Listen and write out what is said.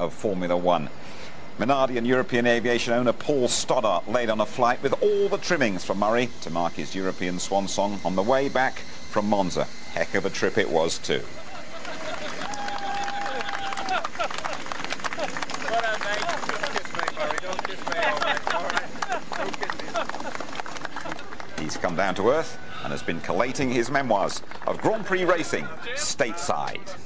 of Formula One. Minardi and European aviation owner Paul Stoddart laid on a flight with all the trimmings for Murray to mark his European swan song on the way back from Monza. Heck of a trip it was too. He's come down to earth and has been collating his memoirs of Grand Prix racing stateside.